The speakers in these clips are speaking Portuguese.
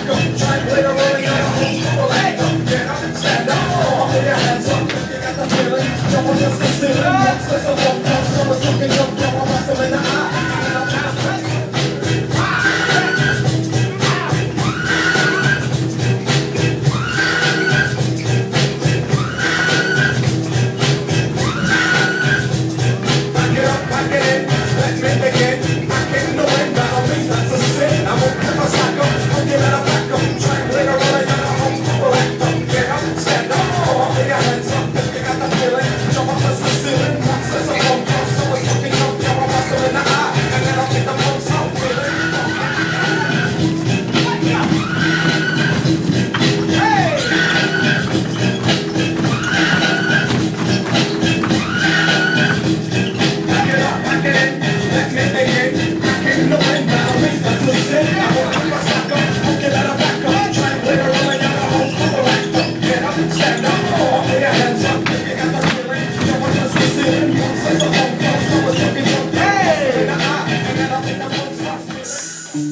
할 아, 겁니다. 그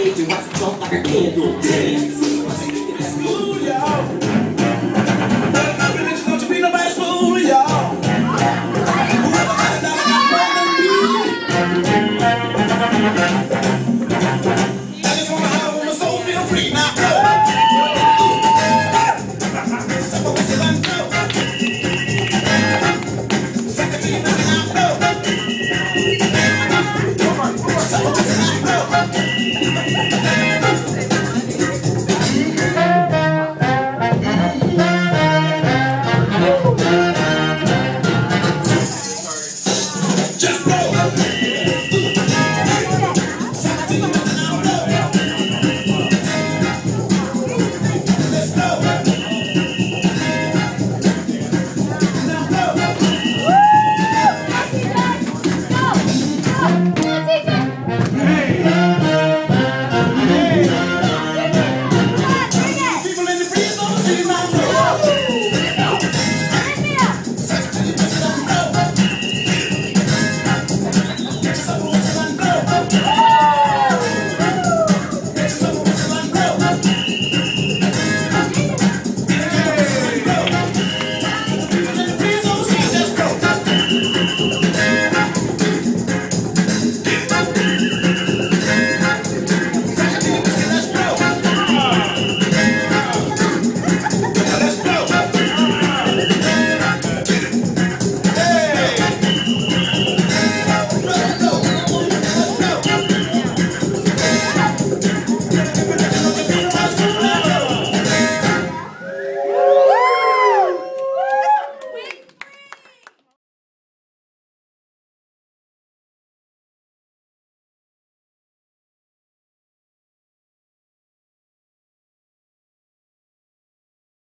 stage and watch it jump like a candle. Dance. Yeah.